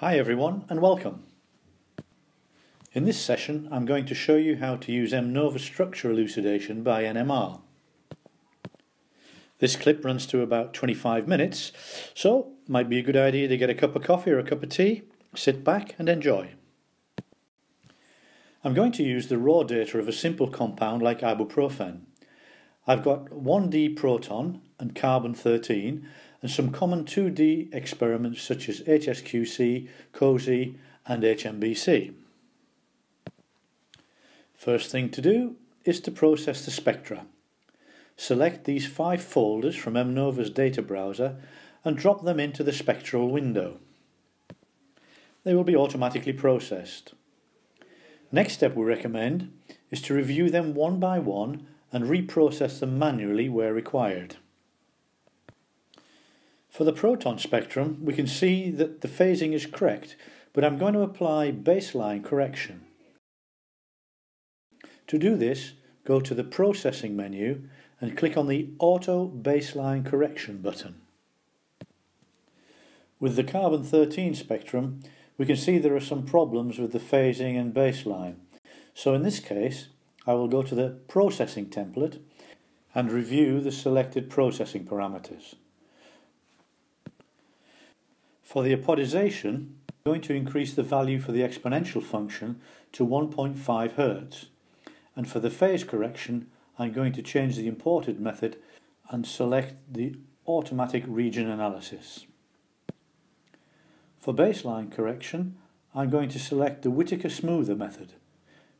Hi everyone and welcome. In this session I'm going to show you how to use MNOVA structure elucidation by NMR. This clip runs to about 25 minutes, so might be a good idea to get a cup of coffee or a cup of tea, sit back and enjoy. I'm going to use the raw data of a simple compound like ibuprofen. I've got 1D proton and carbon 13 and some common 2D experiments such as HSQC, COSY and HMBC. First thing to do is to process the spectra. Select these five folders from MNOVA's data browser and drop them into the spectral window. They will be automatically processed. Next step we recommend is to review them one by one and reprocess them manually where required. For the proton spectrum, we can see that the phasing is correct, but I'm going to apply baseline correction. To do this, go to the Processing menu and click on the Auto Baseline Correction button. With the carbon-13 spectrum, we can see there are some problems with the phasing and baseline. So in this case, I will go to the Processing template and review the selected processing parameters. For the apodization, I'm going to increase the value for the exponential function to 1.5 Hz. And for the phase correction, I'm going to change the imported method and select the automatic region analysis. For baseline correction, I'm going to select the Whittaker Smoother method.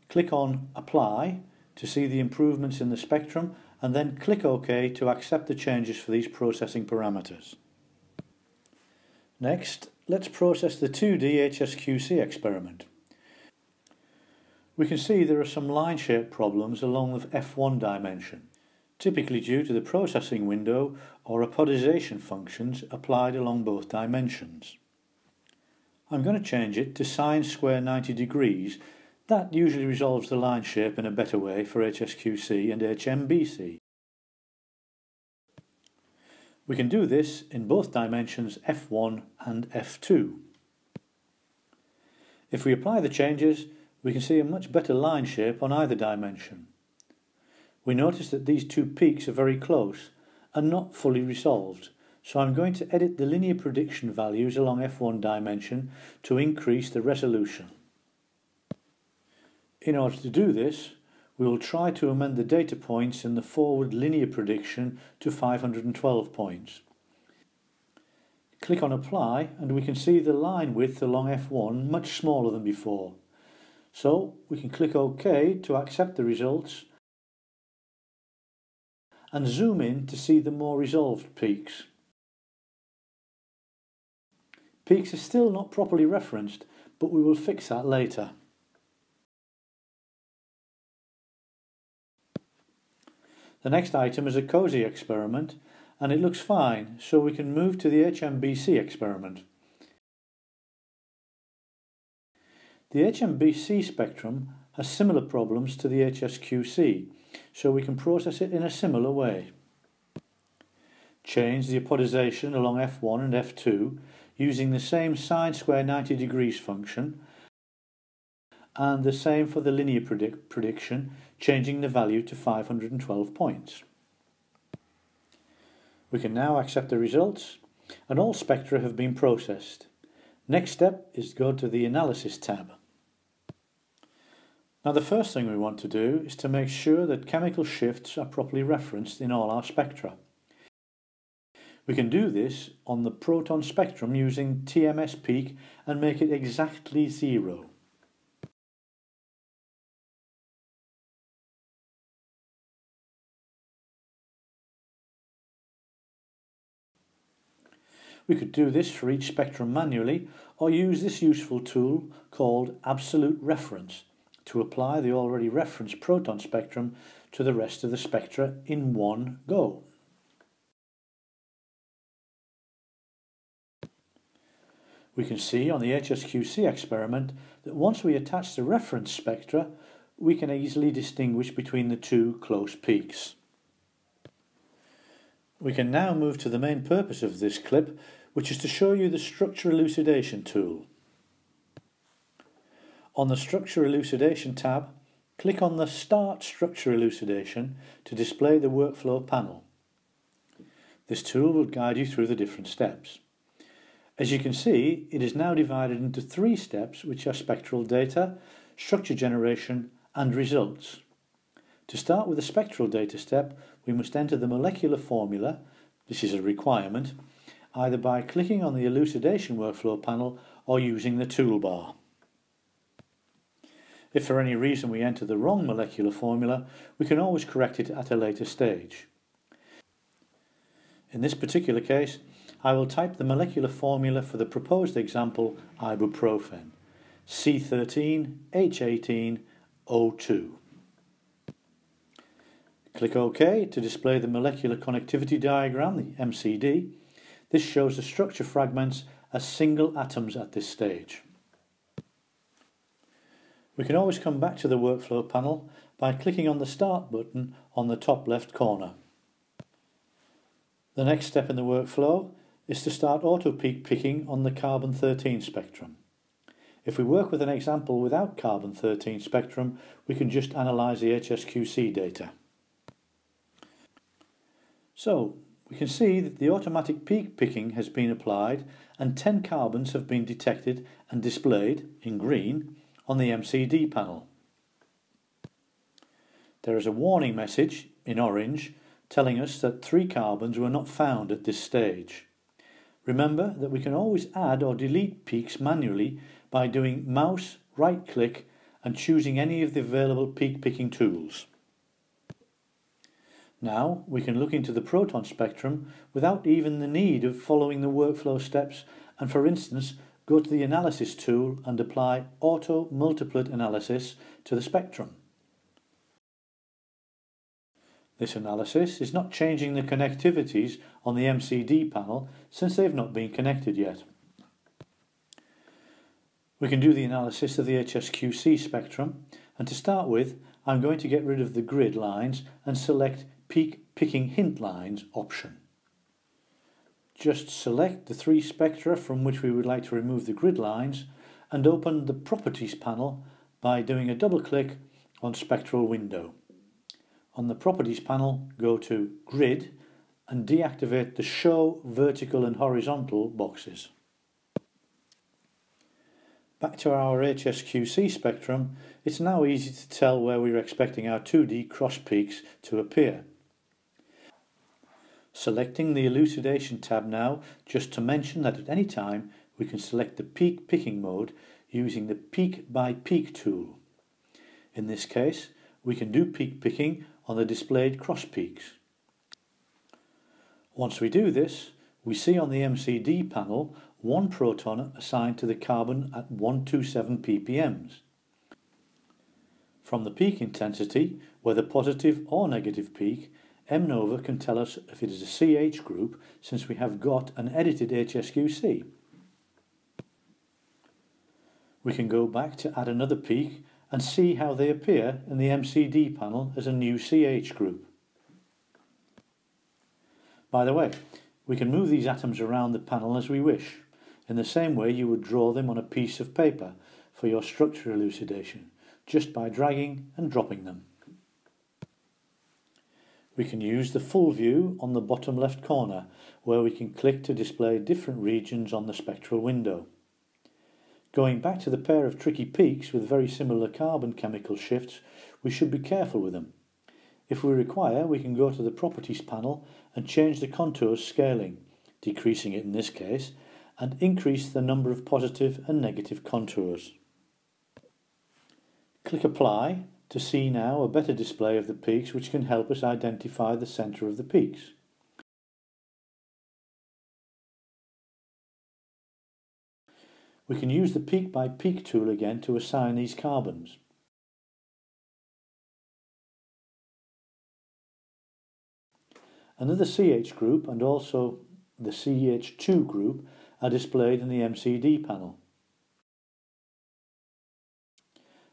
Click on Apply to see the improvements in the spectrum and then click OK to accept the changes for these processing parameters. Next, let's process the 2D HSQC experiment. We can see there are some line shape problems along the F1 dimension, typically due to the processing window or apodization functions applied along both dimensions. I'm going to change it to sine square 90 degrees. That usually resolves the line shape in a better way for HSQC and HMBC. We can do this in both dimensions f1 and f2. If we apply the changes, we can see a much better line shape on either dimension. We notice that these two peaks are very close and not fully resolved, so I'm going to edit the linear prediction values along f1 dimension to increase the resolution. In order to do this, we will try to amend the data points in the forward linear prediction to 512 points. Click on apply and we can see the line width along F1 much smaller than before. So we can click OK to accept the results and zoom in to see the more resolved peaks. Peaks are still not properly referenced, but we will fix that later. The next item is a COSY experiment and it looks fine, so we can move to the HMBC experiment. The HMBC spectrum has similar problems to the HSQC, so we can process it in a similar way. Change the apodization along F1 and F2 using the same sine square 90 degrees function and the same for the linear predict prediction, changing the value to 512 points. We can now accept the results and all spectra have been processed. Next step is to go to the Analysis tab. Now the first thing we want to do is to make sure that chemical shifts are properly referenced in all our spectra. We can do this on the proton spectrum using TMS peak and make it exactly zero. We could do this for each spectrum manually or use this useful tool called Absolute Reference to apply the already referenced proton spectrum to the rest of the spectra in one go. We can see on the HSQC experiment that once we attach the reference spectra, we can easily distinguish between the two close peaks. We can now move to the main purpose of this clip, which is to show you the structure elucidation tool. On the Structure Elucidation tab, click on the Start Structure Elucidation to display the workflow panel. This tool will guide you through the different steps. As you can see, it is now divided into three steps which are spectral data, structure generation and results. To start with the spectral data step, we must enter the molecular formula, this is a requirement, either by clicking on the elucidation workflow panel or using the toolbar. If for any reason we enter the wrong molecular formula, we can always correct it at a later stage. In this particular case, I will type the molecular formula for the proposed example ibuprofen, C13H18O2. Click OK to display the molecular connectivity diagram, the MCD. This shows the structure fragments as single atoms at this stage. We can always come back to the workflow panel by clicking on the Start button on the top left corner. The next step in the workflow is to start auto peak picking on the carbon-13 spectrum. If we work with an example without carbon-13 spectrum, we can just analyse the HSQC data. So, we can see that the automatic peak picking has been applied and 10 carbons have been detected and displayed, in green, on the MCD panel. There is a warning message, in orange, telling us that three carbons were not found at this stage. Remember that we can always add or delete peaks manually by doing mouse right click and choosing any of the available peak picking tools. Now we can look into the proton spectrum without even the need of following the workflow steps and for instance go to the analysis tool and apply auto multiplet analysis to the spectrum. This analysis is not changing the connectivities on the MCD panel since they've not been connected yet. We can do the analysis of the HSQC spectrum and to start with I'm going to get rid of the grid lines and select Peak Picking Hint Lines option. Just select the three spectra from which we would like to remove the grid lines and open the Properties panel by doing a double click on Spectral Window. On the Properties panel, go to Grid and deactivate the Show Vertical and Horizontal boxes. Back to our HSQC spectrum, it's now easy to tell where we're expecting our 2D cross peaks to appear. Selecting the Elucidation tab now, just to mention that at any time we can select the peak picking mode using the Peak by Peak tool. In this case, we can do peak picking on the displayed cross peaks. Once we do this, we see on the MCD panel one proton assigned to the carbon at 127 ppm. From the peak intensity, whether positive or negative peak, MNOVA can tell us if it is a CH group since we have got an edited HSQC. We can go back to add another peak and see how they appear in the MCD panel as a new CH group. By the way, we can move these atoms around the panel as we wish, in the same way you would draw them on a piece of paper for your structure elucidation, just by dragging and dropping them. We can use the full view on the bottom left corner, where we can click to display different regions on the spectral window. Going back to the pair of tricky peaks with very similar carbon chemical shifts, we should be careful with them. If we require, we can go to the Properties panel and change the contours scaling, decreasing it in this case, and increase the number of positive and negative contours. Click Apply to see now a better display of the peaks which can help us identify the centre of the peaks. We can use the peak by peak tool again to assign these carbons. Another CH group and also the CH2 group are displayed in the MCD panel.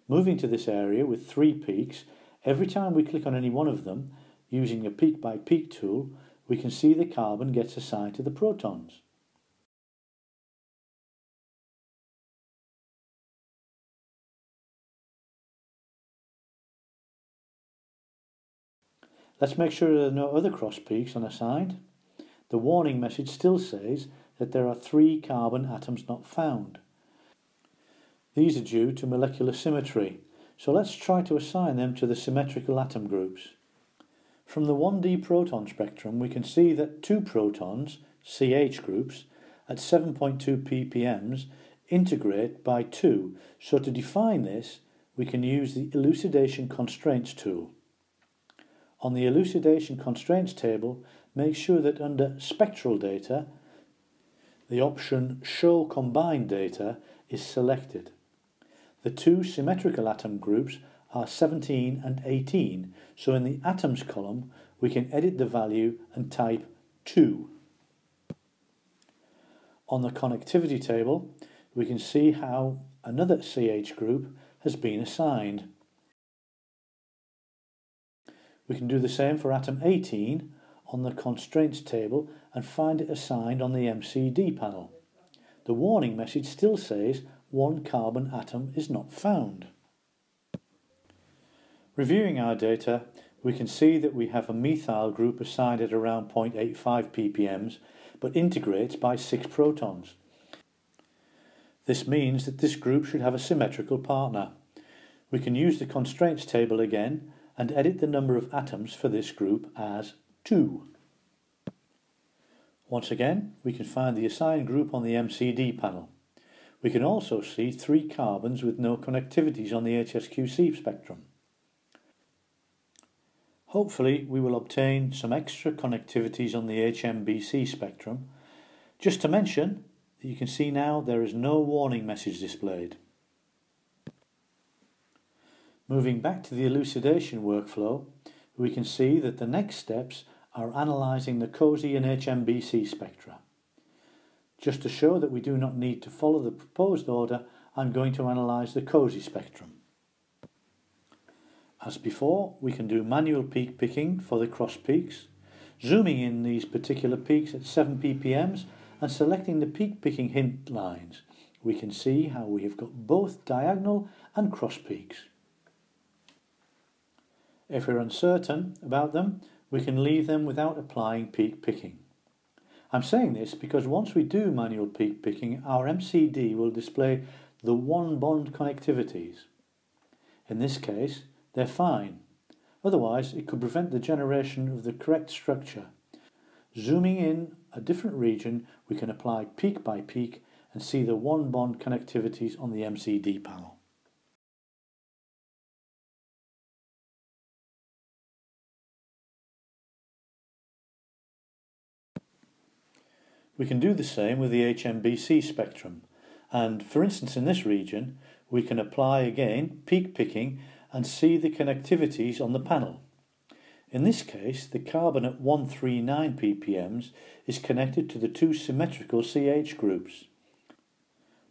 Moving to this area with three peaks, every time we click on any one of them, using a peak by peak tool, we can see the carbon gets assigned to the protons. Let's make sure there are no other cross peaks on a side. The warning message still says that there are three carbon atoms not found. These are due to molecular symmetry, so let's try to assign them to the symmetrical atom groups. From the 1D proton spectrum, we can see that two protons, CH groups, at 7.2 ppms integrate by 2, so to define this, we can use the elucidation constraints tool. On the elucidation constraints table, make sure that under spectral data, the option show combined data is selected. The two symmetrical atom groups are 17 and 18, so in the atoms column we can edit the value and type 2. On the connectivity table we can see how another CH group has been assigned. We can do the same for atom 18 on the constraints table and find it assigned on the MCD panel. The warning message still says one carbon atom is not found. Reviewing our data, we can see that we have a methyl group assigned at around 0.85 ppms, but integrates by 6 protons. This means that this group should have a symmetrical partner. We can use the constraints table again and edit the number of atoms for this group as 2. Once again, we can find the assigned group on the MCD panel. We can also see three carbons with no connectivities on the HSQC spectrum. Hopefully we will obtain some extra connectivities on the HMBC spectrum. Just to mention, you can see now there is no warning message displayed. Moving back to the elucidation workflow, we can see that the next steps are analysing the COSY and HMBC spectra. Just to show that we do not need to follow the proposed order, I'm going to analyse the COSY spectrum. As before, we can do manual peak picking for the cross peaks, zooming in these particular peaks at 7 ppms and selecting the peak picking hint lines. We can see how we have got both diagonal and cross peaks. If we're uncertain about them, we can leave them without applying peak picking. I'm saying this because once we do manual peak picking, our MCD will display the one bond connectivities. In this case, they're fine. Otherwise, it could prevent the generation of the correct structure. Zooming in a different region, we can apply peak by peak and see the one bond connectivities on the MCD panel. We can do the same with the HMBC spectrum and for instance in this region we can apply again peak picking and see the connectivities on the panel. In this case the carbon at 139 ppm is connected to the two symmetrical CH groups.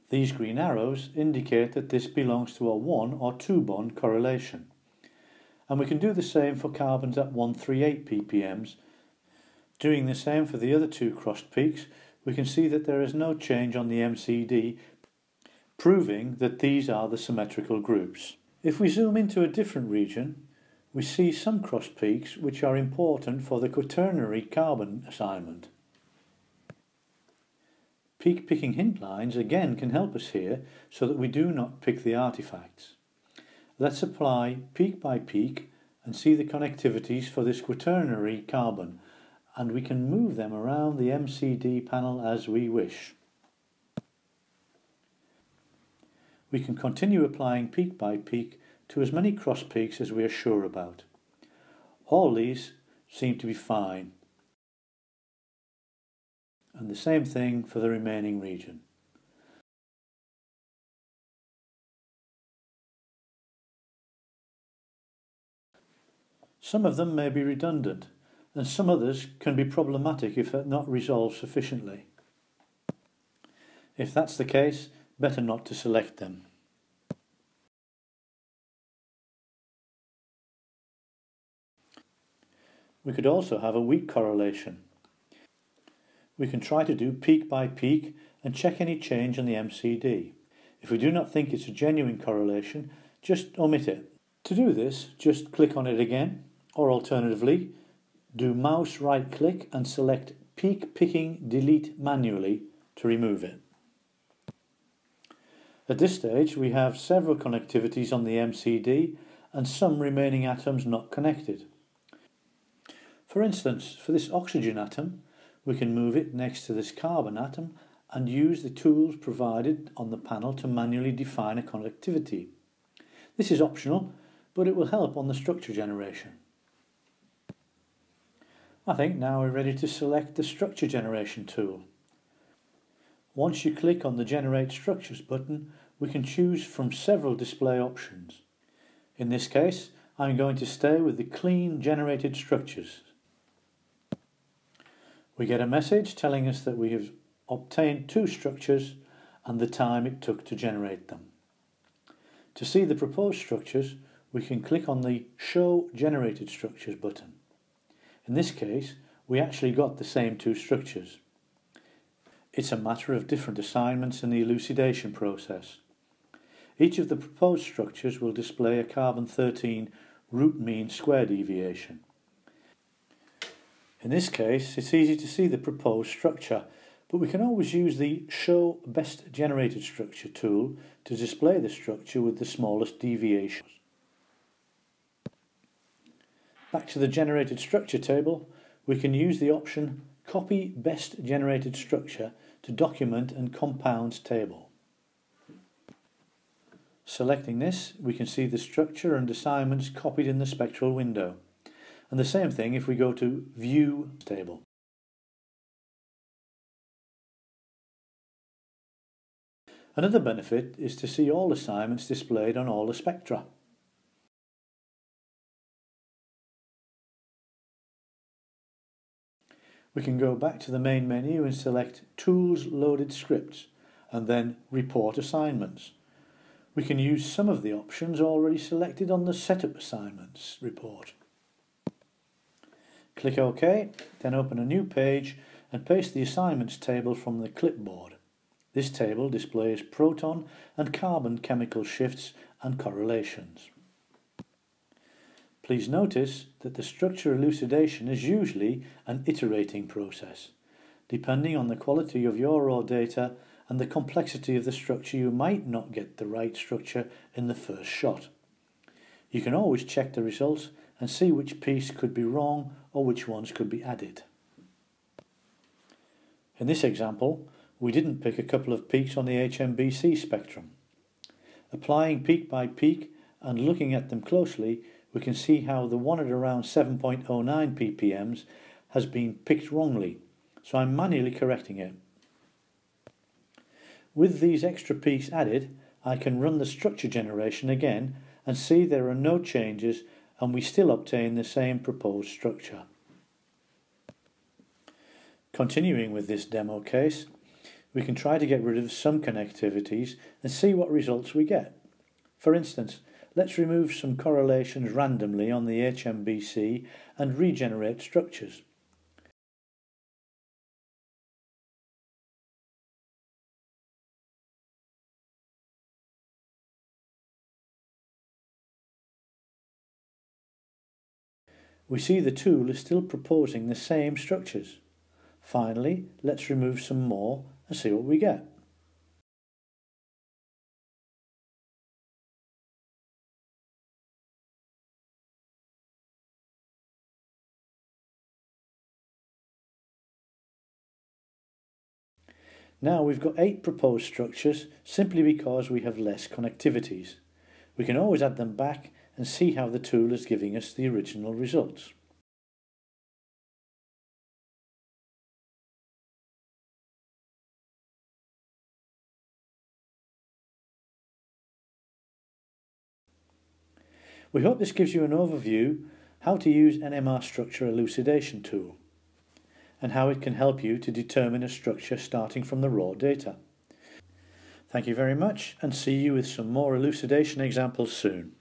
These green arrows indicate that this belongs to a 1 or 2 bond correlation. And we can do the same for carbons at 138 ppms Doing the same for the other two crossed peaks, we can see that there is no change on the MCD, proving that these are the symmetrical groups. If we zoom into a different region, we see some cross peaks which are important for the quaternary carbon assignment. Peak picking hint lines again can help us here so that we do not pick the artifacts. Let's apply peak by peak and see the connectivities for this quaternary carbon and we can move them around the MCD panel as we wish. We can continue applying peak by peak to as many cross peaks as we are sure about. All these seem to be fine. And the same thing for the remaining region. Some of them may be redundant, and some others can be problematic if not resolved sufficiently. If that's the case, better not to select them. We could also have a weak correlation. We can try to do peak by peak and check any change in the MCD. If we do not think it's a genuine correlation, just omit it. To do this, just click on it again or alternatively, do mouse right click and select Peak Picking Delete manually to remove it. At this stage we have several connectivities on the MCD and some remaining atoms not connected. For instance, for this oxygen atom, we can move it next to this carbon atom and use the tools provided on the panel to manually define a connectivity. This is optional, but it will help on the structure generation. I think now we're ready to select the structure generation tool. Once you click on the Generate Structures button, we can choose from several display options. In this case, I'm going to stay with the clean generated structures. We get a message telling us that we have obtained two structures and the time it took to generate them. To see the proposed structures, we can click on the Show Generated Structures button. In this case, we actually got the same two structures. It's a matter of different assignments in the elucidation process. Each of the proposed structures will display a carbon-13 root mean square deviation. In this case, it's easy to see the proposed structure, but we can always use the Show Best Generated Structure tool to display the structure with the smallest deviations. Back to the generated structure table, we can use the option Copy Best Generated Structure to document and compound table. Selecting this, we can see the structure and assignments copied in the spectral window. And the same thing if we go to View Table. Another benefit is to see all assignments displayed on all the spectra. We can go back to the main menu and select Tools Loaded Scripts and then Report Assignments. We can use some of the options already selected on the Setup Assignments report. Click OK, then open a new page and paste the assignments table from the clipboard. This table displays proton and carbon chemical shifts and correlations. Please notice that the structure elucidation is usually an iterating process. Depending on the quality of your raw data and the complexity of the structure, you might not get the right structure in the first shot. You can always check the results and see which piece could be wrong or which ones could be added. In this example, we didn't pick a couple of peaks on the HMBC spectrum. Applying peak by peak and looking at them closely, we can see how the one at around 7.09 ppms has been picked wrongly, so I'm manually correcting it. With these extra peaks added, I can run the structure generation again and see there are no changes and we still obtain the same proposed structure. Continuing with this demo case, we can try to get rid of some connectivities and see what results we get. For instance, let's remove some correlations randomly on the HMBC and regenerate structures. we see the tool is still proposing the same structures. Finally, let's remove some more and see what we get. Now we've got eight proposed structures simply because we have less connectivities. We can always add them back and see how the tool is giving us the original results. We hope this gives you an overview how to use NMR structure elucidation tool and how it can help you to determine a structure starting from the raw data. Thank you very much and see you with some more elucidation examples soon.